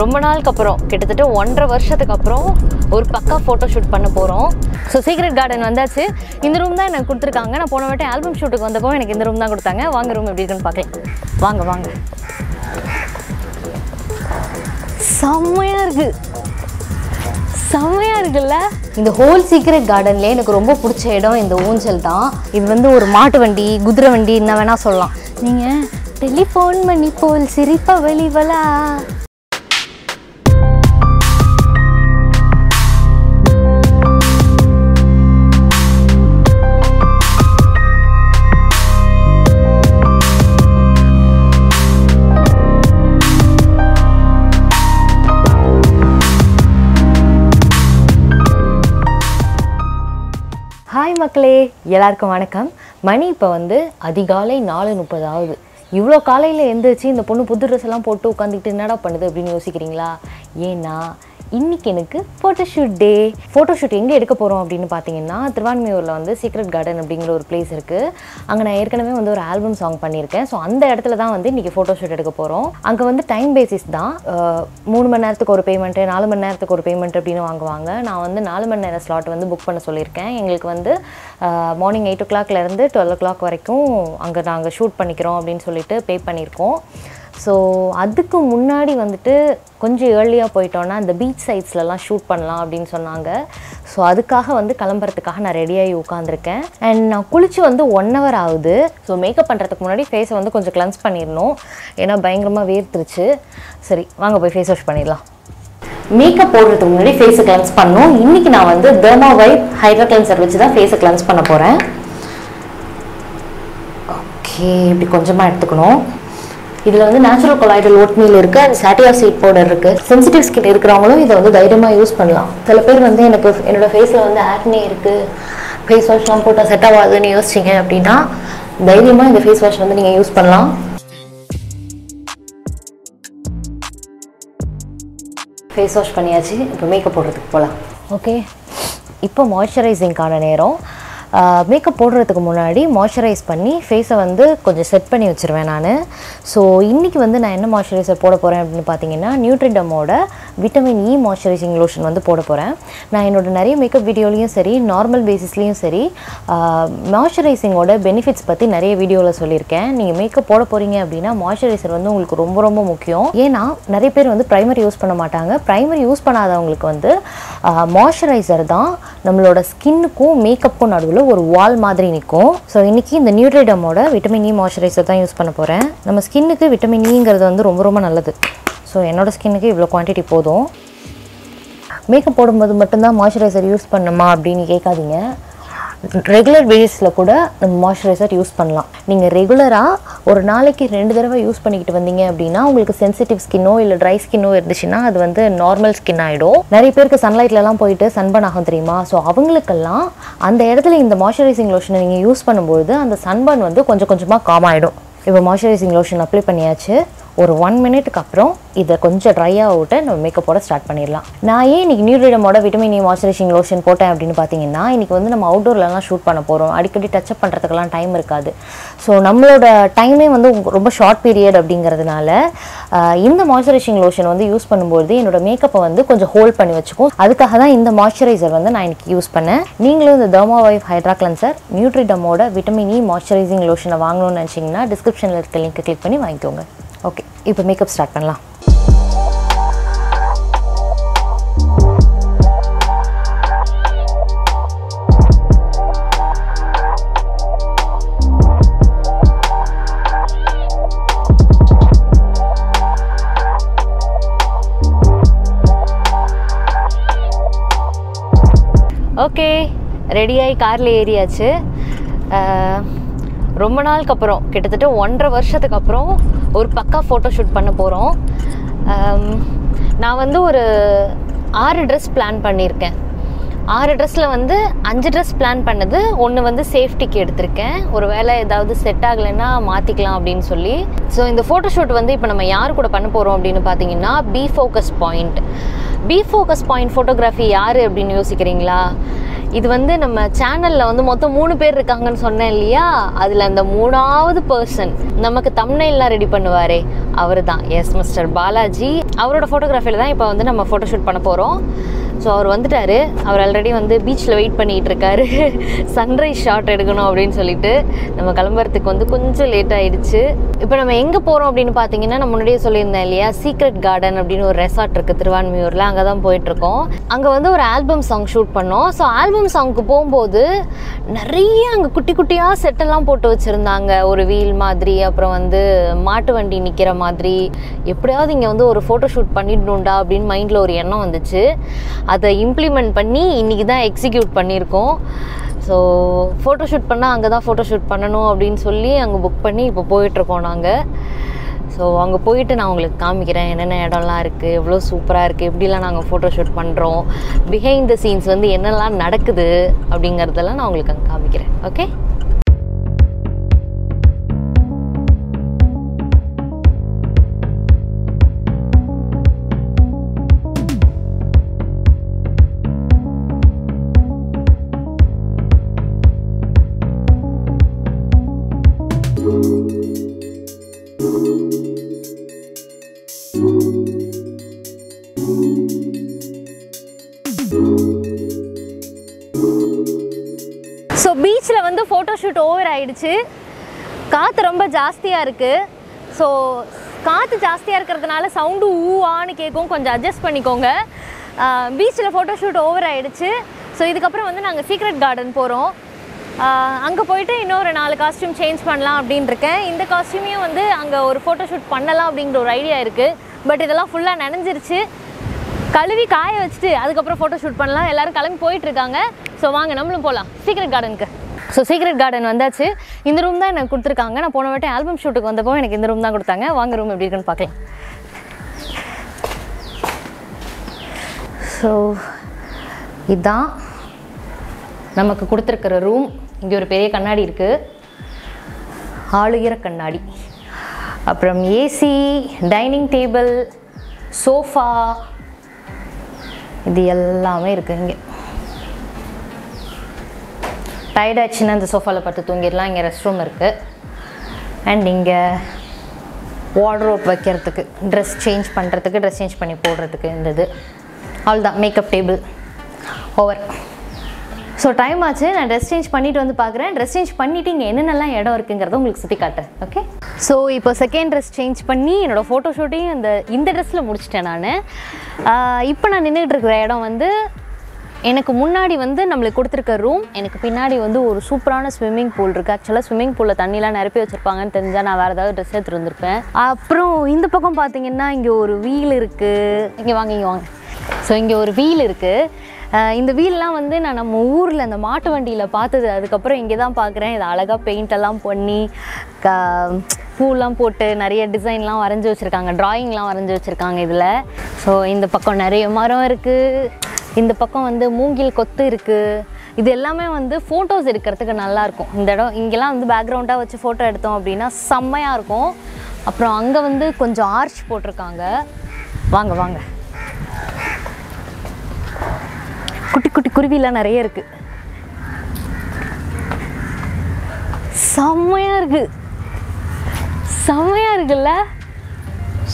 ரொம்ப நாளுக்கு அப்புறம் கிட்டத்தட்ட ஒன்றரை வருஷத்துக்கு அப்புறம் ஒரு பக்கா ஃபோட்டோ ஷூட் பண்ண போகிறோம் ஸோ சீக்ரெட் கார்டன் வந்தாச்சு. இந்த ரூம் தான் எனக்கு கொடுத்துருக்காங்க. நான் போன வாட்டி ஆல்பம் ஷூட்டுக்கு வந்தப்போ எனக்கு இந்த ரூம் தான் கொடுத்தாங்க. வாங்க ரூம் எப்படி இருக்குன்னு பார்க்கலாம். வாங்க வாங்க. செம்மையாக இருக்குது செம்மையாக இருக்குல்ல? இந்த ஹோல் சீக்ரெட் கார்டன்லேயே எனக்கு ரொம்ப பிடிச்ச இடம் இந்த ஊஞ்சல் தான். இது வந்து ஒரு மாட்டு வண்டி குதிரை வண்டி என்ன வேணால் சொல்லலாம். நீங்கள் டெலிஃபோன் பண்ணி போல் சிரிப்ப வெளிவலா. மக்களே எல்லாருக்கும் வணக்கம். மணி இப்போ வந்து அதிகாலை நாலு முப்பது ஆகுது. இவ்வளோ காலையில் எழுந்திரிச்சு இந்த பொண்ணு புது ட்ரெஸ் எல்லாம் போட்டு உட்காந்துக்கிட்டு என்னடா பண்ணுது அப்படின்னு யோசிக்கிறீங்களா? ஏன்னா இன்னைக்கு எனக்கு ஃபோட்டோஷூட் டே ஃபோட்டோஷூட் எங்கே எடுக்க போகிறோம் அப்படின்னு பார்த்தீங்கன்னா திருவான்மையூரில் வந்து சீக்ரெட் கார்டன் அப்படிங்கிற ஒரு பிளேஸ் இருக்குது அங்கே நான் ஏற்கனவே வந்து ஒரு ஆல்பம் சாங் பண்ணியிருக்கேன். ஸோ அந்த இடத்துல தான் வந்து இன்றைக்கி ஃபோட்டோஷூட் எடுக்க போகிறோம் அங்கே வந்து டைம் பேசிஸ் தான். மூணு மணி நேரத்துக்கு ஒரு பேமெண்ட்டு நாலு மணி நேரத்துக்கு ஒரு பேமெண்ட் அப்படின்னு வாங்குவாங்க. நான் வந்து நாலு மணி நேரம் ஸ்லாட் வந்து புக் பண்ண சொல்லியிருக்கேன். எங்களுக்கு வந்து மார்னிங் எயிட் ஓ கிளாக்லேருந்து டுவெல் ஓ கிளாக் வரைக்கும் அங்கே நாங்கள் ஷூட் பண்ணிக்கிறோம் அப்படின்னு சொல்லிட்டு பே பண்ணியிருக்கோம். ஸோ அதுக்கு முன்னாடி வந்துட்டு கொஞ்சம் ஏர்லியாக போயிட்டோன்னா இந்த பீச் சைட்ஸ்லலாம் ஷூட் பண்ணலாம் அப்படின்னு சொன்னாங்க. ஸோ அதுக்காக வந்து கிளம்புறதுக்காக நான் ரெடியாகி உட்காந்துருக்கேன் அண்ட் நான் குளிச்சு வந்து ஒன் ஹவர் ஆகுது. ஸோ மேக்கப் பண்ணுறதுக்கு முன்னாடி ஃபேஸை வந்து கொஞ்சம் கிளென்ஸ் பண்ணிடணும். ஏன்னா பயங்கரமாக வேர்த்துருச்சு. சரி வாங்க போய் ஃபேஸ் வாஷ் பண்ணிடலாம். மேக்கப் போடுறதுக்கு முன்னாடி ஃபேஸை கிளென்ஸ் பண்ணணும். இன்றைக்கி நான் வந்து தெர்மா வைப் ஹைட்ரா கிளென்சர் வச்சு தான் ஃபேஸை கிளென்ஸ் பண்ண போகிறேன் ஓகே இப்படி கொஞ்சமாக எடுத்துக்கணும். இதில் வந்து நேச்சுரல் கொலாய்டல் ஓட்மீல் இருக்குது அண்ட் சாட்டியா சீட் பவுடர் இருக்குது சென்சிட்டிவ் ஸ்கின் இருக்கிறவங்களும் இதை வந்து தைரியமாக யூஸ் பண்ணலாம். சில பேர் வந்து எனக்கு என்னோட ஃபேஸில் வந்து ஆக்னி இருக்குது ஃபேஸ் வாஷ்லாம் போட்டால் செட் ஆகாதுன்னு யோசிச்சிங்க அப்படின்னா தைரியமாக இந்த ஃபேஸ் வாஷ் வந்து நீங்கள் யூஸ் பண்ணலாம். ஃபேஸ் வாஷ் பண்ணியாச்சு. இப்போ மேக்கப் போடுறதுக்கு போகலாம் ஓகே இப்போ மாய்ஸ்சரைசிங்கான நேரம். மேக்கப் போடுறதுக்கு முன்னாடி மாய்ஸ்சரைஸ் பண்ணி ஃபேஸை வந்து கொஞ்சம் செட் பண்ணி வச்சுருவேன் நான். ஸோ இன்றைக்கி வந்து நான் என்ன மாய்ஸ்சரைசர் போட போகிறேன் அப்படின்னு பார்த்தீங்கன்னா நியூட்ரிடமோட விட்டமின் இ மாய்ஸ்சரைசிங் லோஷன் வந்து போட போகிறேன் நான் என்னோட நிறைய மேக்கப் வீடியோலையும் சரி நார்மல் பேசிஸ்லேயும் சரி மாய்ஸ்சரைசிங்கோட பெனிஃபிட்ஸ் பற்றி நிறைய வீடியோவில் சொல்லியிருக்கேன். நீங்கள் மேக்கப் போட போகிறீங்க அப்படின்னா மாய்ஸ்சரைசர் வந்து உங்களுக்கு ரொம்ப ரொம்ப முக்கியம். ஏன்னா நிறைய பேர் வந்து ப்ரைமரி யூஸ் பண்ண மாட்டாங்க. ப்ரைமரி யூஸ் பண்ணாதவங்களுக்கு வந்து மாய்ஸ்சரைசர் தான் நம்மளோட ஸ்கின்னுக்கும் மேக்கப்புக்கும் நடுவில் ஒரு வால் மாதிரி நிற்கும் ஸோ இன்றைக்கி இந்த நியூட்ரிடமோட விட்டமின் இ மாய்ஸ்சரைசர் தான் யூஸ் பண்ண போகிறேன் நம்ம ஸ்கின்னுக்கு விட்டமின் இங்கிறது வந்து ரொம்ப ரொம்ப நல்லது. ஸோ என்னோடய ஸ்கின்னுக்கு இவ்வளோ குவான்டிட்டி போதும். மேக்கப் போடும்போது மட்டும்தான் மாய்ஸ்சரைசர் யூஸ் பண்ணுமா அப்படின்னு கேட்காதீங்க. ரெகுலர் பேஸில் கூட நம்ம மாய்ஸ்சரைசர் யூஸ் பண்ணலாம். நீங்கள் ரெகுலராக ஒரு நாளைக்கு ரெண்டு தடவை யூஸ் பண்ணிக்கிட்டு வந்தீங்க அப்படின்னா உங்களுக்கு சென்சிட்டிவ் ஸ்கின்னோ இல்லை ட்ரை ஸ்கின்னோ இருந்துச்சுன்னா அது வந்து நார்மல் ஸ்கின் ஆகிடும் நிறைய பேருக்கு சன்லைட்லலாம் போயிட்டு சன்பன் ஆகும் தெரியுமா? ஸோ அவங்களுக்கெல்லாம் அந்த இடத்துல இந்த மாய்ஸ்சரைசிங் லோஷனை நீங்கள் யூஸ் பண்ணும்போது அந்த சன்பன் வந்து கொஞ்சம் கொஞ்சமாக காம் ஆகிடும் இப்போ மாய்ஸ்சரைசிங் லோஷன் அப்ளை பண்ணியாச்சு. ஒரு ஒன் மினிட்டுக்கு அப்புறம் இதை கொஞ்சம் ட்ரையாக விட்டு நம்ம மேக்கப்போட ஸ்டார்ட் பண்ணிடலாம். நான் ஏன் இன்னைக்கு நியூட்ரிடமோட விட்டமின் ஏ மாய்ஸ்சரைசிங் லோஷன் போட்டேன் அப்படின்னு பார்த்தீங்கன்னா இன்றைக்கி வந்து நம்ம அவுட்டோர்லலாம் ஷூட் பண்ண போகிறோம் அடிக்கடி டச்சப் பண்ணுறதுக்கெல்லாம் டைம் இருக்காது. ஸோ நம்மளோட டைமே வந்து ரொம்ப ஷார்ட் பீரியட் அப்படிங்கிறதுனால இந்த மாய்ஸ்சரைசிங் லோஷன் வந்து யூஸ் பண்ணும்போது என்னோட மேக்கப்பை வந்து கொஞ்சம் ஹோல்ட் பண்ணி வச்சுக்கும். அதுக்காக தான் இந்த மாய்ஸ்சரைசர் வந்து நான் இன்றைக்கி யூஸ் பண்ணேன். நீங்களும் இந்த தர்மா வைஃப் ஹைட்ரா கிளன்சர் நியூட்ரிடமோட விட்டமின் இ மாய்ஸ்சரைசிங் லோஷனை வாங்கணும்னு நினச்சிங்கன்னா டிஸ்கிரிப்ஷனில் இருக்க லிங்க் கிளிக் பண்ணி வாங்கிக்கோங்க. ஓகே இப்போ மேக்கப் ஸ்டார்ட் பண்ணலாம். ஓகே ரெடியாகி காரில் ஏறியாச்சு. ரொம்ப நாளுக்கு அப்புறம் கிட்டத்தட்ட ஒன்றரை வருஷத்துக்கு அப்புறம் ஒரு பக்கா ஃபோட்டோ ஷூட் பண்ண போகிறோம் நான் வந்து ஒரு ஆறு ட்ரெஸ் பிளான் பண்ணியிருக்கேன். ஆறு ட்ரெஸ்ஸில் வந்து அஞ்சு ட்ரெஸ் பிளான் பண்ணது ஒன்று வந்து சேஃப்டிக்கு எடுத்திருக்கேன். ஒரு வேளை ஏதாவது செட் ஆகலைன்னா மாற்றிக்கலாம் அப்படின்னு சொல்லி. ஸோ இந்த ஃபோட்டோஷூட் வந்து இப்போ நம்ம யார் கூட பண்ண போகிறோம் அப்படின்னு பார்த்தீங்கன்னா B focus point B focus point photography யார் அப்படின்னு யோசிக்கிறீங்களா? இது வந்து நம்ம சேனலில் வந்து மொத்தம் மூணு பேர் இருக்காங்கன்னு சொன்னேன் இல்லையா? அதில் அந்த மூணாவது பர்சன் நமக்கு தம்னைல்லாம் ரெடி பண்ணுவாரே அவர் தான் எஸ் மிஸ்டர் பாலாஜி. அவரோட ஃபோட்டோகிராஃபியில் தான் இப்போ வந்து நம்ம ஃபோட்டோஷூட் பண்ண போகிறோம் ஸோ அவர் வந்துட்டார். அவர் ஆல்ரெடி வந்து பீச்சில் வெயிட் பண்ணிகிட்டு இருக்காரு சன்ரைஸ் ஷாட் எடுக்கணும் அப்படின்னு சொல்லிட்டு நம்ம கிளம்புறதுக்கு வந்து கொஞ்சம் லேட் ஆயிடுச்சு. இப்போ நம்ம எங்கே போகிறோம் அப்படின்னு பார்த்தீங்கன்னா நான் முன்னாடியே சொல்லியிருந்தேன் இல்லையா? சீக்ரெட் கார்டன் அப்படின்னு ஒரு ரெசார்ட் இருக்குது திருவான்மியூரில். அங்கே தான் போயிட்டுருக்கோம். அங்கே வந்து ஒரு ஆல்பம் சாங் ஷூட் பண்ணோம். ஸோ ஆல்பம் சாங்க்கு போகும்போது நிறைய அங்கே குட்டி குட்டியாக செட்டெல்லாம் போட்டு வச்சுருந்தாங்க. ஒரு வீல் மாதிரி அப்புறம் வந்து மாட்டு வண்டி நிற்கிற மாதிரி. எப்படியாவது இங்கே வந்து ஒரு ஃபோட்டோ ஷூட் பண்ணிடணும்டா அப்படின்னு மைண்டில் ஒரு எண்ணம் வந்துச்சு. அதை இம்ப்ளிமெண்ட் பண்ணி இன்றைக்கி தான் எக்ஸிக்யூட் பண்ணியிருக்கோம். ஸோ ஃபோட்டோ ஷூட் பண்ணால் அங்கே தான் ஃபோட்டோ ஷூட் பண்ணணும் அப்படின்னு சொல்லி அங்கே புக் பண்ணி இப்போ போயிட்டுருக்கோம் நாங்கள் ஸோ அங்கே போயிட்டு நான் உங்களுக்கு காமிக்கிறேன் என்னென்ன இடம்லாம் இருக்குது எவ்வளோ சூப்பராக இருக்குது எப்படிலாம் நாங்கள் ஃபோட்டோ ஷூட் பண்ணுறோம் பிஹைண்ட் த சீன்ஸ் வந்து என்னெல்லாம் நடக்குது அப்படிங்கிறதெல்லாம் நான் உங்களுக்கு அங்கே காமிக்கிறேன். ஓகே ஆகிடுச்சு காற்று ரொம்ப ஜாஸ்தியாக இருக்குது ஸோ காற்று ஜாஸ்தியாக இருக்கிறதுனால சவுண்டு ஊவான்னு கேட்கும் கொஞ்சம் அட்ஜஸ்ட் பண்ணிக்கோங்க. பீச்சில் ஃபோட்டோஷூட் ஓவர் ஆகிடுச்சு ஸோ இதுக்கப்புறம் வந்து நாங்கள் சீக்ரெட் கார்டன் போகிறோம் அங்கே போயிட்டு இன்னொரு நாலு காஸ்டியூம் சேஞ்ச் பண்ணலாம் அப்படின்னு இருக்கேன். இந்த காஸ்டியூமையும் வந்து அங்கே ஒரு ஃபோட்டோஷூட் பண்ணலாம் அப்படிங்கிற ஒரு ஐடியா இருக்குது பட் இதெல்லாம் ஃபுல்லாக நனைஞ்சிருச்சு. கழுவி காய வச்சுட்டு அதுக்கப்புறம் ஃபோட்டோ ஷூட் பண்ணலாம். எல்லோரும் கிளம்பி போயிட்டுருக்காங்க ஸோ வாங்க நம்மளும் போகலாம் சீக்ரெட் கார்டனுக்கு ஸோ சீக்ரெட் கார்டன் வந்தாச்சு. இந்த ரூம் தான் எனக்கு கொடுத்துருக்காங்க. நான் போன வாட்டி ஆல்பம் ஷூட்டுக்கு வந்தப்போ எனக்கு இந்த ரூம் தான் கொடுத்தாங்க. வாங்க ரூம் எப்படி இருக்குன்னு பார்க்கலாம். ஸோ இதுதான் நமக்கு கொடுத்துருக்கிற ரூம் இங்கே ஒரு பெரிய கண்ணாடி இருக்குது ஆளுகிற கண்ணாடி. அப்புறம் ஏசி டைனிங் டேபிள் சோஃபா இது எல்லாமே இருக்குது இங்கே. டயர்டாச்சுன்னா அந்த இந்த சோஃபாவில் பட்டு தூங்கிடலாம். இங்கே ரெஸ்ட் ரூம் இருக்குது அண்ட் இங்கே வார்ட்ரோப் வைக்கிறதுக்கு ட்ரெஸ் சேஞ்ச் பண்ணுறதுக்கு ட்ரெஸ் சேஞ்ச் பண்ணி போடுறதுக்கு இருந்தது. அவ்வளோதான் makeup table over so time ஆச்சு. நான் ட்ரெஸ் சேஞ்ச் பண்ணிட்டு வந்து பார்க்குறேன். ட்ரெஸ் சேஞ்ச் பண்ணிவிட்டு இங்கே என்னென்னலாம் இடம் இருக்குங்கிறத உங்களுக்கு சுற்றி காட்டுறேன். ஓகே ஸோ இப்போ செகண்ட் ட்ரெஸ் சேஞ்ச் பண்ணி என்னோடய ஃபோட்டோ ஷூட்டையும் இந்த இந்த ட்ரெஸ்ஸில் முடிச்சிட்டேன் நான். இப்போ நான் நின்றுட்டு இருக்கிற இடம் வந்து எனக்கு முன்னாடி வந்து நம்மளுக்கு கொடுத்துருக்க ரூம் எனக்கு பின்னாடி வந்து ஒரு சூப்பரான ஸ்விம்மிங் பூல் இருக்குது ஆக்சுவலாக ஸ்விம்மிங் பூலில் தண்ணிலாம் நிரப்பி வச்சுருப்பாங்கன்னு தெரிஞ்சால் நான் வேறு ஏதாவது ட்ரெஸ் எடுத்துருந்துருப்பேன். அப்புறம் இந்த பக்கம் பார்த்தீங்கன்னா இங்கே ஒரு வீல் இருக்குது இங்கே வாங்க இங்கே வாங்க. ஸோ இங்கே ஒரு வீல் இருக்குது இந்த வீல்லாம் வந்து நான் நம்ம ஊரில் அந்த மாட்டு வண்டியில் பார்த்தது. அதுக்கப்புறம் இங்கே தான் பார்க்குறேன் இதை அழகாக பெயிண்டெல்லாம் பண்ணி க பூலாம் போட்டு நிறைய டிசைன்லாம் வரைஞ்சி வச்சுருக்காங்க. ட்ராயிங்லாம் வரைஞ்சி வச்சுருக்காங்க இதில். ஸோ இந்த பக்கம் நிறைய மரம் இருக்குது இந்த பக்கம் வந்து மூங்கில் கொத்து இருக்குது இது எல்லாமே வந்து ஃபோட்டோஸ் எடுக்கிறதுக்கு நல்லாயிருக்கும். இந்த இடம் இங்கெல்லாம் வந்து பேக்ரவுண்டாக வச்சு ஃபோட்டோ எடுத்தோம் அப்படின்னா செம்மையாக இருக்கும். அப்புறம் அங்கே வந்து கொஞ்சம் ஆர்ச் போட்டிருக்காங்க. வாங்க வாங்க. குட்டி குட்டி குருவிலாம் நிறைய இருக்குது செம்மையாக இருக்குது செம்மையாக இருக்குல்ல?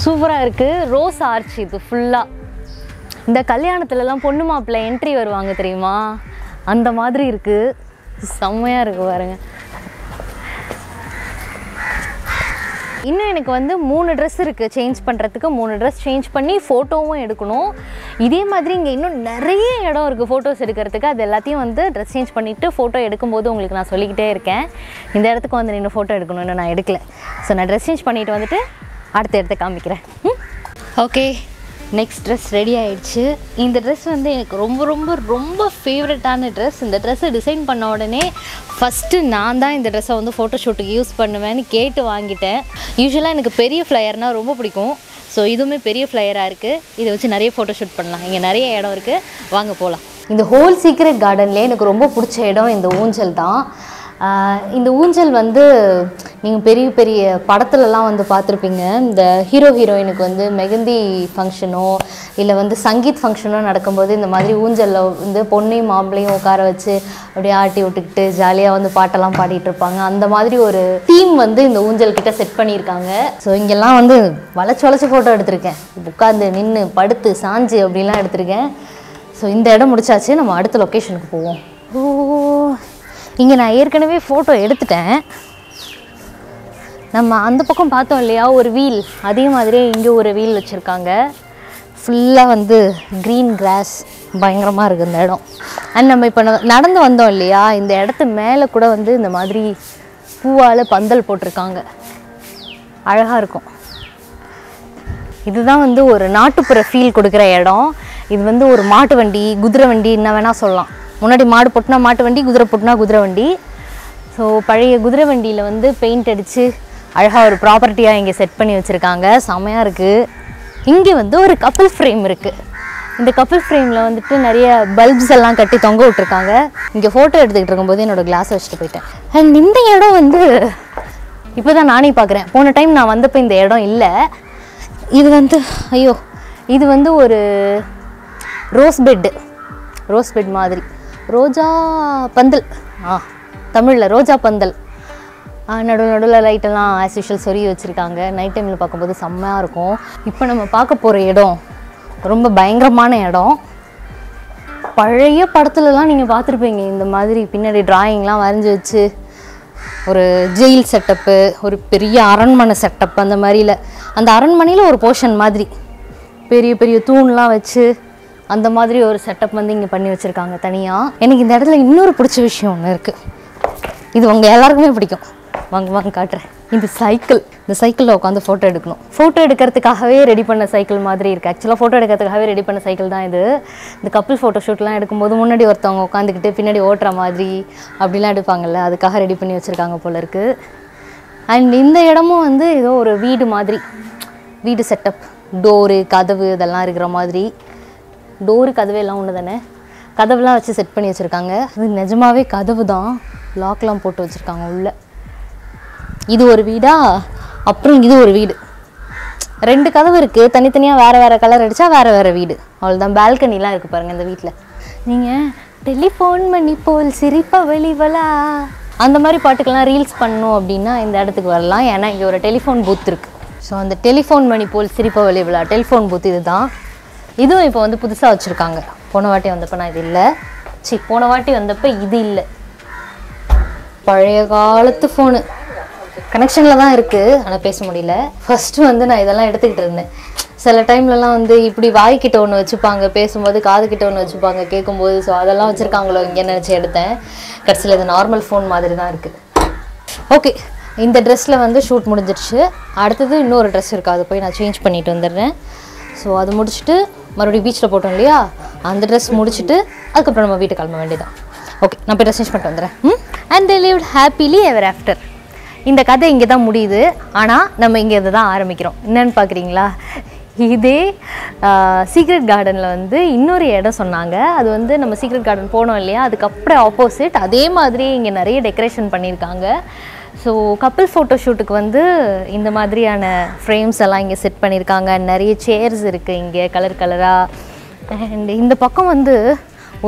சூப்பராக இருக்குது ரோஸ் ஆர்ச் இது ஃபுல்லாக இந்த கல்யாணத்துலலாம் பொண்ணு மாப்பிள்ளை என்ட்ரி வருவாங்க தெரியுமா? அந்த மாதிரி இருக்குது செம்மையாக இருக்குது பாருங்க. இன்னும் எனக்கு வந்து மூணு ட்ரெஸ் இருக்குது சேஞ்ச் பண்ணுறதுக்கு மூணு ட்ரெஸ் சேஞ்ச் பண்ணி ஃபோட்டோவும் எடுக்கணும். இதே மாதிரி இங்கே இன்னும் நிறைய இடம் இருக்குது ஃபோட்டோஸ் எடுக்கிறதுக்கு. அது எல்லாத்தையும் வந்து ட்ரெஸ் சேஞ்ச் பண்ணிவிட்டு ஃபோட்டோ எடுக்கும்போது உங்களுக்கு நான் சொல்லிக்கிட்டே இருக்கேன். இந்த இடத்துக்கு வந்து நின்று ஃபோட்டோ எடுக்கணும். இன்னும் நான் எடுக்கல. ஸோ நான் ட்ரெஸ் சேஞ்ச் பண்ணிவிட்டு வந்துட்டு அடுத்த இடத்த காமிக்கிறேன். ஓகே நெக்ஸ்ட் ட்ரெஸ் ரெடி ஆகிடுச்சு இந்த ட்ரெஸ் வந்து எனக்கு ரொம்ப ரொம்ப ரொம்ப ஃபேவரட்டான ட்ரெஸ் இந்த ட்ரெஸ்ஸை டிசைன் பண்ண உடனே ஃபஸ்ட்டு நான் தான் இந்த ட்ரெஸ்ஸை வந்து ஃபோட்டோ ஷூட்டுக்கு யூஸ் பண்ணுவேன்னு கேட்டு வாங்கிட்டேன். யூஸ்வலாக எனக்கு பெரிய ஃப்ளையர்னால் ரொம்ப பிடிக்கும். ஸோ இதுவுமே பெரிய ஃப்ளையராக இருக்குது இதை வச்சு நிறைய ஃபோட்டோ ஷூட் பண்ணலாம். இங்கே நிறைய இடம் இருக்குது வாங்க போகலாம் இந்த ஹோல் சீக்ரெட் கார்டன்லேயே எனக்கு ரொம்ப பிடிச்ச இடம் இந்த ஊஞ்சல் தான். இந்த ஊஞ்சல் வந்து நீங்கள் பெரிய பெரிய படத்துலலாம் வந்து பார்த்துருப்பீங்க. இந்த ஹீரோ ஹீரோயினுக்கு வந்து மெகந்தி ஃபங்க்ஷனோ இல்லை வந்து சங்கீத் ஃபங்க்ஷனோ நடக்கும்போது இந்த மாதிரி ஊஞ்சலில் வந்து பொண்ணையும் மாம்பிளையும் உட்கார வச்சு அப்படியே ஆட்டி விட்டுக்கிட்டு ஜாலியாக வந்து பாட்டெல்லாம் பாடிட்டு இருப்பாங்க அந்த மாதிரி ஒரு தீம் வந்து இந்த ஊஞ்சல் கிட்ட செட் பண்ணியிருக்காங்க. ஸோ இங்கெல்லாம் வந்து வளைச்சு வளைச்சு ஃபோட்டோ எடுத்திருக்கேன். உட்காந்து நின்று படுத்து சாஞ்சு அப்படிலாம் எடுத்திருக்கேன். ஸோ இந்த இடம் முடிச்சாச்சு. நம்ம அடுத்த லொக்கேஷனுக்கு போவோம். ஓ இங்கே நான் ஏற்கனவே ஃபோட்டோ எடுத்துட்டேன். நம்ம அந்த பக்கம் பார்த்தோம் இல்லையா? ஒரு வீல் அதே மாதிரியே இங்கே ஒரு வீல் வச்சுருக்காங்க. ஃபுல்லாக வந்து க்ரீன் கிராஸ் பயங்கரமாக இருக்குது இந்த இடம். அண்ட் நம்ம இப்போ நடந்து வந்தோம் இல்லையா? இந்த இடத்து மேலே கூட வந்து இந்த மாதிரி பூவால் பந்தல் போட்டிருக்காங்க. அழகாக இருக்கும். இதுதான் வந்து ஒரு நாட்டுப்புற ஃபீல் கொடுக்குற இடம். இது வந்து ஒரு மாட்டு வண்டி குதிரை வண்டி என்ன வேணால் சொல்லலாம். முன்னாடி மாடு பொட்டினா மாட்டு வண்டி குதிரை பொட்டினா குதிரை வண்டி. ஸோ பழைய குதிரை வண்டியில் வந்து பெயிண்ட் அடித்து அழகாக ஒரு ப்ராப்பர்ட்டியாக இங்கே செட் பண்ணி வச்சுருக்காங்க. செமையாக இருக்குது இங்கே வந்து ஒரு கப்பிள் ஃப்ரேம் இருக்குது இந்த கப்பிள் ஃப்ரேமில் வந்துட்டு நிறைய பல்ப்ஸ் எல்லாம் கட்டி தொங்க விட்ருக்காங்க இங்கே ஃபோட்டோ எடுத்துக்கிட்டு இருக்கும்போது என்னோடய கிளாஸ் வச்சுட்டு போயிட்டேன். அண்ட் இந்த இடம் வந்து இப்போ தான் நானே பார்க்குறேன் போன டைம் நான் வந்தப்போ இந்த இடம் இல்லை. இது வந்து ஐயோ இது வந்து ஒரு ரோஸ் பெட்டு ரோஸ் பெட் மாதிரி. ரோஜா பந்தல். ஆ தமிழில் ரோஜா பந்தல். நடு நடுவில் லைட்டெல்லாம் ஆஸ் யூஷுவல் சொருகி வச்சுருக்காங்க. நைட் டைமில் பார்க்கும்போது செம்மையாக இருக்கும். இப்போ நம்ம பார்க்க போகிற இடம் ரொம்ப பயங்கரமான இடம். பழைய படத்துலலாம் நீங்கள் பார்த்துருப்பீங்க. இந்த மாதிரி பின்னாடி டிராயிங்லாம் வரைஞ்சி வச்சு ஒரு ஜெயில் செட்டப்பு ஒரு பெரிய அரண்மனை செட்டப் அந்த மாதிரியில் அந்த அரண்மனையில் ஒரு போர்ஷன் மாதிரி. பெரிய பெரிய தூண்லாம் வச்சு அந்த மாதிரி ஒரு செட்டப் வந்து இங்கே பண்ணி வச்சுருக்காங்க தனியாக எனக்கு இந்த இடத்துல இன்னொரு பிடிச்ச விஷயம் ஒன்று இருக்குது இது உங்கள் எல்லாருக்குமே பிடிக்கும். வாங்க வாங்க காட்டுறேன். இந்த சைக்கிள் இந்த சைக்கிளில் உட்காந்து ஃபோட்டோ எடுக்கணும். ஃபோட்டோ எடுக்கிறதுக்காகவே ரெடி பண்ண சைக்கிள் மாதிரி இருக்குது ஆக்சுவலாக ஃபோட்டோ எடுக்கிறதுக்காகவே ரெடி பண்ண சைக்கிள் தான் இது. இந்த கப்பிள் ஃபோட்டோ ஷூட்லாம் எடுக்கும்போது முன்னாடி ஒருத்தவங்க உட்காந்துக்கிட்டு பின்னாடி ஓட்டுற மாதிரி அப்படிலாம் எடுப்பாங்கல்ல அதுக்காக ரெடி பண்ணி வச்சுருக்காங்க போல இருக்குது அண்ட் இந்த இடமும் வந்து ஏதோ ஒரு வீடு மாதிரி. வீடு செட்டப் டோரு கதவு இதெல்லாம் இருக்கிற மாதிரி. டோரு கதவு எல்லாம் ஒன்று தானே? கதவுலாம் வச்சு செட் பண்ணி வச்சுருக்காங்க. இது நிஜமாவே கதவு தான். லாக்லாம் போட்டு வச்சுருக்காங்க உள்ளே. இது ஒரு வீடா? அப்புறம் இது ஒரு வீடு. ரெண்டு கதவு இருக்குது தனித்தனியாக வேறு வேறு கலர் அடித்தா வேறு வேறு வீடு. அவ்வளோதான் பால்கனிலாம் இருக்குது பாருங்கள் இந்த வீட்டில் நீங்கள் டெலிஃபோன் மணி போல் சிரிப்ப வெளிவலா? அந்த மாதிரி பாட்டுக்கெல்லாம் ரீல்ஸ் பண்ணணும் அப்படின்னா இந்த இடத்துக்கு வரலாம். ஏன்னா இங்கே ஒரு டெலிஃபோன் பூத் இருக்குது ஸோ அந்த டெலிஃபோன் மணி போல் சிரிப்ப வெளிவலா? டெலிஃபோன் பூத் இதுதான். இதுவும் இப்போ வந்து புதுசாக வச்சுருக்காங்க. போன வாட்டி வந்தப்போ நான் இது இல்லை. சி போன வாட்டி வந்தப்போ இது இல்லை. பழைய காலத்து ஃபோனு கனெக்ஷனில் தான் இருக்குது ஆனால் பேச முடியல. ஃபஸ்ட்டு வந்து நான் இதெல்லாம் எடுத்துக்கிட்டு இருந்தேன். சில டைம்லலாம் வந்து இப்படி வாய்க்கிட்ட ஒன்று வச்சுப்பாங்க பேசும்போது காதுகிட்ட ஒன்று வச்சுப்பாங்க கேட்கும்போது ஸோ அதெல்லாம் வச்சுருக்காங்களோ இங்கே நினச்சி எடுத்தேன். கடைசியில் இது நார்மல் ஃபோன் மாதிரி தான் இருக்குது ஓகே இந்த ட்ரெஸ்ஸில் வந்து ஷூட் முடிஞ்சிருச்சு. அடுத்தது இன்னொரு ட்ரெஸ் இருக்குது அதை போய் நான் சேஞ்ச் பண்ணிட்டு வந்துடுறேன். ஸோ அது முடிச்சுட்டு மறுபடியும் பீச்சில் போட்டோம் இல்லையா? அந்த ட்ரெஸ் முடிச்சுட்டு அதுக்கப்புறம் நம்ம வீட்டுக்கு கிளம்ப வேண்டியதான் ஓகே நான் போய் ட்ரெஸ் சேஞ்ச் பண்ணிட்டு வந்துடுறேன். ம்? And they live happily ever after இந்த கதை இங்கே தான் முடியுது. ஆனால் நம்ம இங்கே இருந்து தான் ஆரம்பிக்கிறோம். என்னன்னு பார்க்குறீங்களா இதே சீக்ரெட் கார்டனில் வந்து இன்னொரு இடம் சொன்னாங்க. அது வந்து நம்ம சீக்ரெட் கார்டன் போனோம் இல்லையா? அதுக்கப்புறம் ஆப்போசிட் அதே மாதிரி இங்கே நிறைய டெக்கரேஷன் பண்ணியிருக்காங்க. ஸோ கப்பிள் ஃபோட்டோ ஷூட்டுக்கு வந்து இந்த மாதிரியான ஃப்ரேம்ஸ் எல்லாம் இங்கே செட் பண்ணியிருக்காங்க நிறைய சேர்ஸ் இருக்குது இங்கே கலர் கலராக அண்ட் இந்த பக்கம் வந்து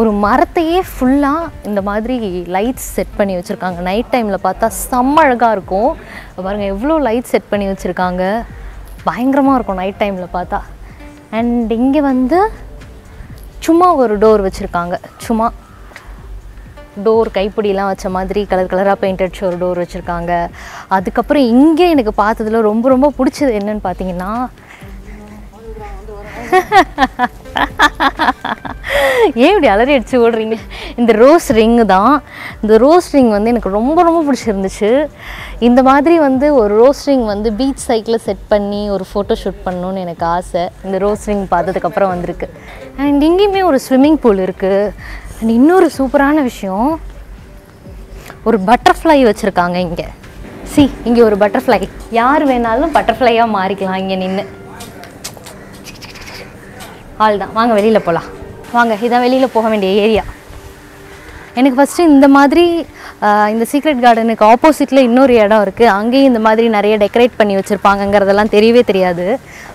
ஒரு மரத்தையே ஃபுல்லாக இந்த மாதிரி லைட்ஸ் செட் பண்ணி வச்சுருக்காங்க. நைட் டைமில் பார்த்தா செம்ம அழகாக இருக்கும். பாருங்கள் எவ்வளோ லைட் செட் பண்ணி வச்சுருக்காங்க. பயங்கரமாக இருக்கும் நைட் டைமில் பார்த்தா. அண்ட் இங்கே வந்து சும்மா ஒரு டோர் வச்சுருக்காங்க. சும்மா டோர் கைப்பிடிலாம் வச்ச மாதிரி கலர் கலராக பெயிண்ட் அடிச்ச ஒரு டோர் வச்சுருக்காங்க. அதுக்கப்புறம் இங்கே எனக்கு பார்த்ததுல ரொம்ப ரொம்ப பிடிச்சது என்னன்னு பார்த்தீங்கன்னா ஏன் இப்படி அலறி அடிச்சு ஓடுறீங்க? இந்த ரோஸ் ரிங்கு தான். இந்த ரோஸ் ரிங் வந்து எனக்கு ரொம்ப ரொம்ப பிடிச்சிருந்துச்சு. இந்த மாதிரி வந்து ஒரு ரோஸ் ரிங் வந்து பீச் சைக்கிளில் செட் பண்ணி ஒரு ஃபோட்டோ ஷூட் பண்ணணும்னு எனக்கு ஆசை. இந்த ரோஸ் ரிங் பார்த்ததுக்கப்புறம் வந்திருக்கு. அண்ட் இங்கேயுமே ஒரு ஸ்விம்மிங் பூல் இருக்குது அண்ட் இன்னொரு சூப்பரான விஷயம் ஒரு பட்டர்ஃப்ளை வச்சுருக்காங்க இங்கே. சி இங்கே ஒரு பட்டர்ஃப்ளை யார் வேணாலும் பட்டர்ஃப்ளையாக மாறிக்கலாம் இங்கே நின்று ஆள் தான். வாங்க வெளியில் போகலாம் வாங்க இதான் வெளியில் போக வேண்டிய ஏரியா எனக்கு ஃபஸ்ட்டு இந்த மாதிரி இந்த சீக்ரெட் கார்டனுக்கு ஆப்போசிட்டில் இன்னொரு இடம் இருக்குது அங்கேயும் இந்த மாதிரி நிறைய டெக்கரேட் பண்ணி வச்சுருப்பாங்கங்கிறதெல்லாம் தெரியவே தெரியாது.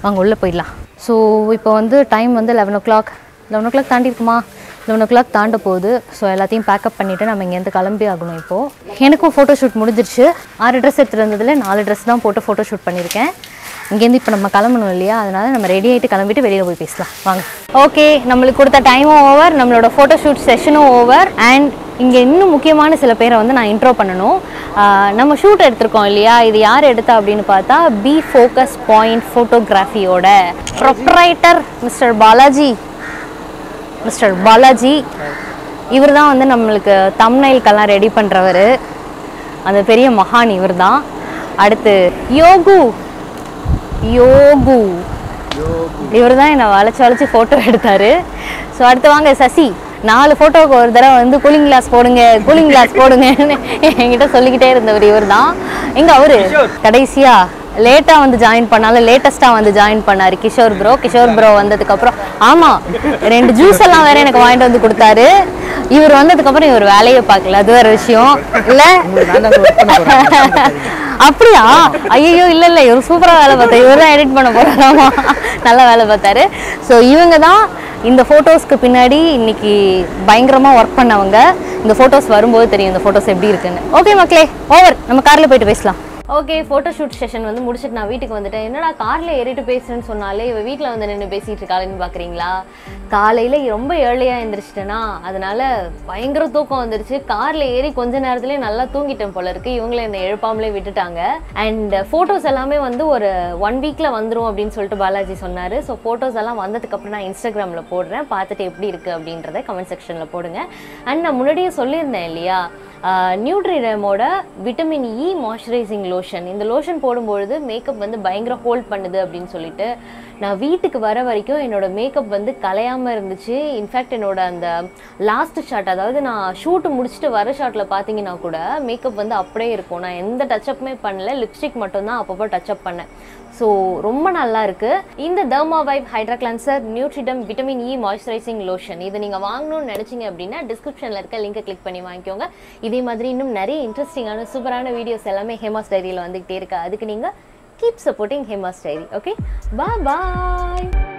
அங்கே உள்ளே போயிடலாம். ஸோ இப்போ வந்து டைம் வந்து eleven o'clock eleven o'clock தாண்டி இருக்குமா லெவன் ஓ கிளாக் தாண்ட போகுது. ஸோ எல்லாத்தையும் பேக்கப் பண்ணிவிட்டு நம்ம இங்கேருந்து கிளம்பி ஆகணும் இப்போது எனக்கும் ஃபோட்டோ ஷூட் முடிஞ்சிருச்சு. ஆறு ட்ரெஸ் எடுத்துகிட்டு வந்ததில் நாலு ட்ரெஸ் தான் போட்டு ஃபோட்டோ ஷூட் பண்ணியிருக்கேன். இங்கேருந்து இப்போ நம்ம கிளம்பணும் இல்லையா? அதனால் நம்ம ரெடி ஆகிட்டு கிளம்பிட்டு வெளியில் போய் பேசலாம். வாங்க. ஓகே நம்மளுக்கு கொடுத்த டைமும் ஓவர் நம்மளோட ஃபோட்டோ ஷூட் செஷனும் ஓவர் அண்ட் இங்கே இன்னும் முக்கியமான சில பேரை வந்து நான் இன்ட்ரோ பண்ணணும். நம்ம ஷூட் எடுத்திருக்கோம் இல்லையா? இது யார் எடுத்தா அப்படின்னு பார்த்தா B focus point ஃபோட்டோகிராஃபியோட proprietor mister Balaji mister Balaji. இவர் தான் வந்து நம்மளுக்கு தம்னைல்கெல்லாம் ரெடி பண்ணுறவர் அந்த பெரிய மகான் இவர் தான் அடுத்து யோகு. யோகு. இவர் தான் என்னை வளைச்சு வளைச்சு ஃபோட்டோ எடுத்தார். ஸோ அடுத்து வாங்க சசி. நாலு ஃபோட்டோவுக்கு ஒரு தடவை வந்து கூலிங் கிளாஸ் போடுங்க கூலிங் கிளாஸ் போடுங்கன்னு என்கிட்ட சொல்லிக்கிட்டே இருந்தவர் இவர் தான் எங்க அவரு? கடைசியா? லேட்டாக வந்து ஜாயின் பண்ணாலும் லேட்டஸ்ட்டாக வந்து ஜாயின் பண்ணார். கிஷோர் ப்ரோ கிஷோர் ப்ரோ வந்ததுக்கப்புறம் ஆமாம் ரெண்டு ஜூஸ் எல்லாம் வேற எனக்கு வாங்கிட்டு வந்து கொடுத்தாரு. இவர் வந்ததுக்கப்புறம் இவர் வேலையை பார்க்கல. அது வேற விஷயம். இல்லை. அப்படியா? ஐயோ இல்லை இல்லை. இவர் சூப்பராக வேலை பார்த்தாரு. இவர் தான் எடிட் பண்ண போகிறாராமா நல்லா வேலை பார்த்தாரு. ஸோ இவங்க தான் இந்த ஃபோட்டோஸ்க்கு பின்னாடி இன்னைக்கு பயங்கரமாக ஒர்க் பண்ணவங்க. இந்த ஃபோட்டோஸ் வரும்போது தெரியும் இந்த ஃபோட்டோஸ் எப்படி இருக்குன்னு. ஓகே மக்களே ஓவர் நம்ம காரில் போயிட்டு பேசலாம். ஓகே ஃபோட்டோ ஷூட் செஷன் வந்து முடிச்சுட்டு நான் வீட்டுக்கு வந்துட்டேன். என்னடா காரில் ஏறிட்டு பேசுறேன்னு சொன்னாலே இவ வீட்டில் வந்து நின்று பேசிட்டு இருக்காளேன்னு பார்க்குறீங்களா காலையில் ரொம்ப ஏர்லியாக எழுந்திரிச்சிட்டேனா அதனால பயங்கர தூக்கம் வந்துருச்சு. காரில் ஏறி கொஞ்ச நேரத்துலேயே நல்லா தூங்கிட்டேன் போல இருக்கு. இவங்கள என்னை எழுப்பாமலே விட்டுட்டாங்க. அண்ட் ஃபோட்டோஸ் எல்லாமே வந்து ஒரு ஒன் வீக்கில் வந்துடும் அப்படின்னு சொல்லிட்டு பாலாஜி சொன்னார். ஸோ ஃபோட்டோஸ் எல்லாம் வந்ததுக்கப்புறம் நான் இன்ஸ்டாகிராமில் போடுறேன். பார்த்துட்டு எப்படி இருக்குது அப்படின்றத கமெண்ட் செக்ஷனில் போடுங்க. அண்ட் நான் முன்னாடியே சொல்லியிருந்தேன் இல்லையா? நியூட்ரிடமோட விட்டமின் இ மாய்ஸ்சரைசிங் லோஷன் இந்த லோஷன் போடும்பொழுது மேக்கப் வந்து பயங்கர ஹோல்ட் பண்ணுது அப்படின்னு சொல்லிட்டு நான் வீட்டுக்கு வர வரைக்கும் என்னோட மேக்கப் வந்து கலையாமல் இருந்துச்சு. இன்ஃபேக்ட் என்னோட அந்த லாஸ்ட் ஷாட் அதாவது நான் ஷூட்டு முடிச்சுட்டு வர ஷாட்டில் பார்த்தீங்கன்னா கூட மேக்கப் வந்து அப்படியே இருக்கும். நான் எந்த டச்சப்புமே பண்ணல. லிப்ஸ்டிக் மட்டும்தான் அப்பப்போ டச்சப் பண்ணேன். ஸோ ரொம்ப நல்லா இருக்குது இந்த தர்மா vibe hydra cleanser Neutriderm vitamin E moisturizing lotion இதை நீங்கள் வாங்கணும்னு நினச்சிங்க அப்படின்னா டிஸ்கிரிப்ஷனில் இருக்க லிங்கை கிளிக் பண்ணி வாங்கிக்கோங்க. இதே மாதிரி இன்னும் நிறைய இன்ட்ரெஸ்டிங்கான சூப்பரான வீடியோஸ் எல்லாமே ஹேமாஸ் டைரியில் வந்துகிட்டே இருக்கா. அதுக்கு நீங்கள் keep supporting Hema's diary okay bye